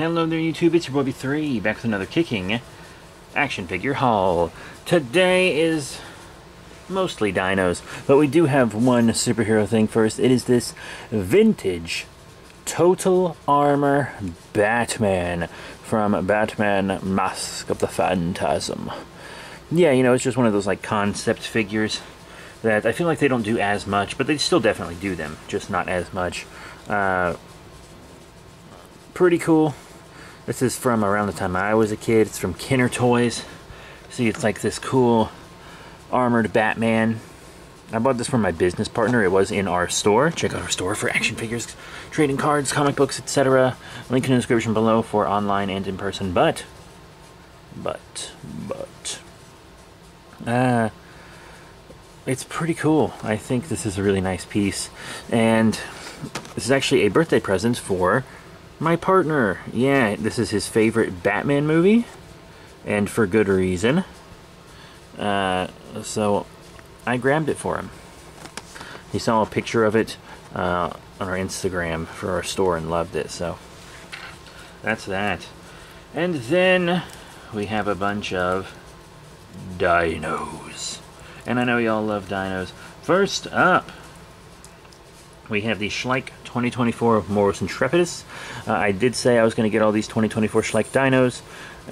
Hello there YouTube, it's your boy B3, back with another kicking action figure haul. Today is mostly dinos, but we do have one superhero thing first. It is this vintage Total Armor Batman from Batman Mask of the Phantasm. Yeah, you know, it's just one of those like concept figures that I feel like they don't do as much, but they still definitely do them, just not as much. Uh, pretty cool. This is from around the time I was a kid. It's from Kenner Toys. See, it's like this cool armored Batman. I bought this from my business partner. It was in our store. Check out our store for action figures, trading cards, comic books, etc. Link in the description below for online and in person. But, but, but, uh, it's pretty cool. I think this is a really nice piece. And this is actually a birthday present for my partner. Yeah, this is his favorite Batman movie, and for good reason. Uh, so I grabbed it for him. He saw a picture of it uh, on our Instagram for our store and loved it, so that's that. And then we have a bunch of dinos. And I know y'all love dinos. First up, we have the Schleich 2024 Moros Intrepidus. Uh, I did say I was going to get all these 2024 Schleich dinos,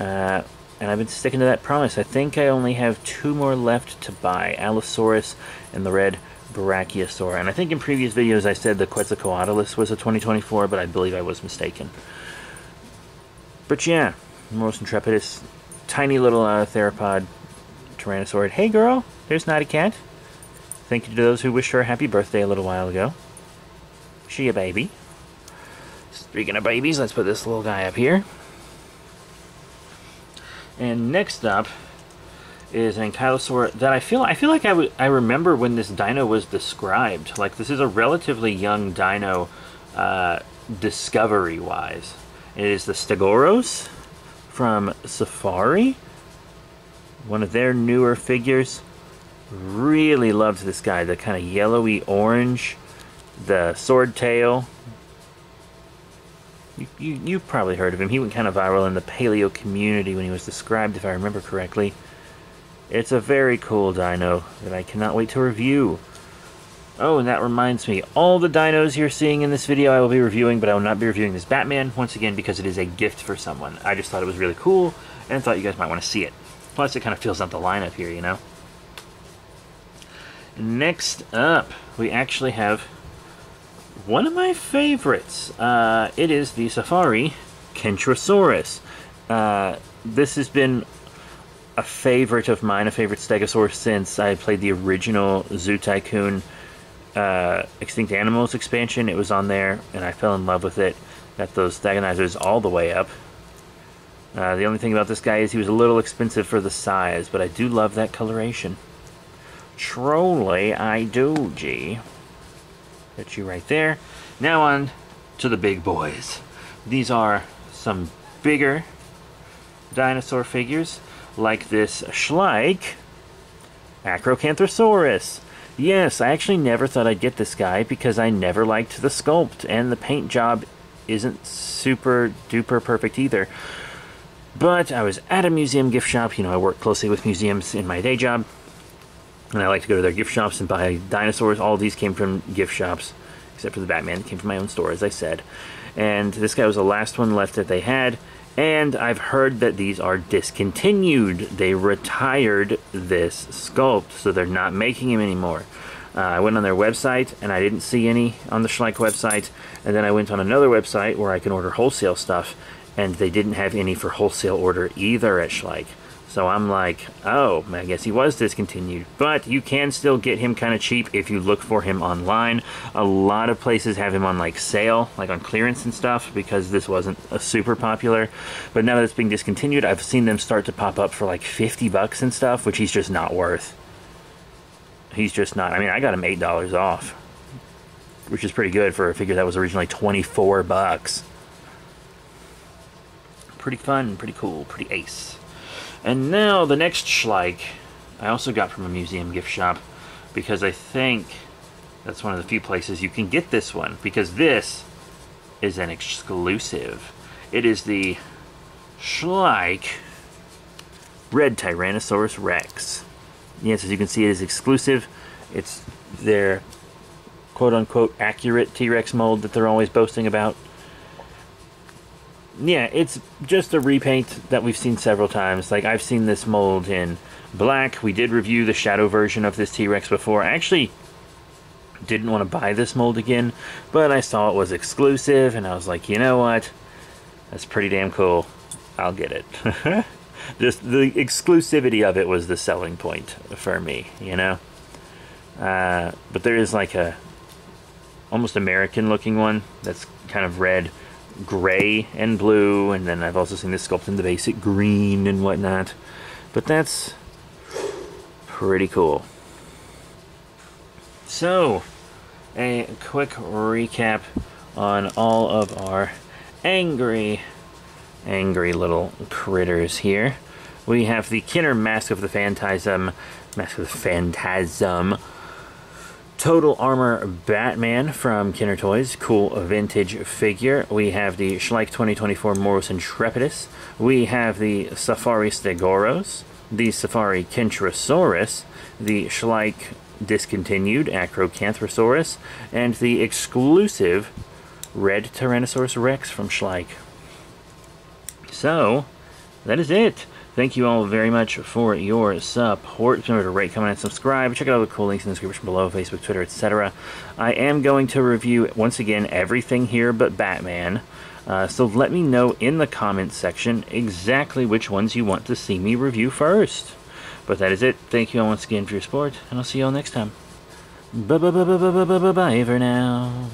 uh, and I've been sticking to that promise. I think I only have two more left to buy, Allosaurus and the red Brachiosaur. And I think in previous videos I said the Quetzalcoatlus was a 2024, but I believe I was mistaken. But yeah, Moros Intrepidus, tiny little uh, theropod Tyrannosaurid. Hey girl, there's Naughty Cat. Thank you to those who wished her a happy birthday a little while ago. She a baby. Speaking of babies, let's put this little guy up here. And next up is an Ankylosaur that I feel I feel like I, I remember when this dino was described. Like this is a relatively young dino, uh, discovery-wise. It is the Stegoros from Safari. One of their newer figures. Really loved this guy. The kind of yellowy orange the sword tail. You, you, you've probably heard of him. He went kind of viral in the paleo community when he was described, if I remember correctly. It's a very cool dino that I cannot wait to review. Oh, and that reminds me, all the dinos you're seeing in this video I will be reviewing, but I will not be reviewing this Batman, once again, because it is a gift for someone. I just thought it was really cool, and thought you guys might want to see it. Plus, it kind of fills out the lineup here, you know? Next up, we actually have one of my favorites. Uh, it is the Safari Kentrosaurus. Uh, this has been a favorite of mine, a favorite Stegosaurus since I played the original Zoo Tycoon uh, Extinct Animals expansion. It was on there, and I fell in love with it. Got those Stegonizers all the way up. Uh, the only thing about this guy is he was a little expensive for the size, but I do love that coloration. Truly, I do, G. You right there. Now on to the big boys. These are some bigger dinosaur figures, like this Schleich Acrocanthosaurus. Yes, I actually never thought I'd get this guy because I never liked the sculpt, and the paint job isn't super duper perfect either. But I was at a museum gift shop. You know, I work closely with museums in my day job. And I like to go to their gift shops and buy dinosaurs. All these came from gift shops, except for the Batman. It came from my own store, as I said. And this guy was the last one left that they had. And I've heard that these are discontinued. They retired this sculpt, so they're not making him anymore. Uh, I went on their website, and I didn't see any on the Schleich website. And then I went on another website where I can order wholesale stuff, and they didn't have any for wholesale order either at Schleich. So I'm like, oh, I guess he was discontinued. But you can still get him kind of cheap if you look for him online. A lot of places have him on like sale, like on clearance and stuff, because this wasn't a super popular. But now that it's being discontinued, I've seen them start to pop up for like 50 bucks and stuff, which he's just not worth. He's just not. I mean, I got him $8 off, which is pretty good for a figure that was originally 24 bucks. Pretty fun, pretty cool, pretty ace. And now the next Schleich I also got from a museum gift shop because I think that's one of the few places you can get this one because this is an exclusive. It is the Schleich Red Tyrannosaurus Rex. Yes, as you can see, it is exclusive. It's their quote-unquote accurate T-Rex mold that they're always boasting about. Yeah, it's just a repaint that we've seen several times. Like, I've seen this mold in black. We did review the shadow version of this T-Rex before. I actually didn't want to buy this mold again, but I saw it was exclusive, and I was like, you know what? That's pretty damn cool. I'll get it. Just the exclusivity of it was the selling point for me, you know? Uh, but there is like a almost American looking one that's kind of red, gray, and blue, and then I've also seen this sculpt in the basic green and whatnot. But that's pretty cool. So, a quick recap on all of our angry, angry little critters here. We have the Kenner Mask of the Phantasm, Mask of the Phantasm, Total Armor Batman from Kenner Toys, cool vintage figure. We have the Schleich 2024 Moros Intrepidus. We have the Safari Stegoros, the Safari Kentrosaurus, the Schleich discontinued Acrocanthosaurus, and the exclusive Red Tyrannosaurus Rex from Schleich. So, that is it. Thank you all very much for your support. Remember to rate, comment, and subscribe. Check out all the cool links in the description below, Facebook, Twitter, etc. I am going to review, once again, everything here but Batman. Uh, so let me know in the comments section exactly which ones you want to see me review first. But that is it. Thank you all once again for your support, and I'll see you all next time. Bye-bye-bye-bye-bye-bye-bye for now.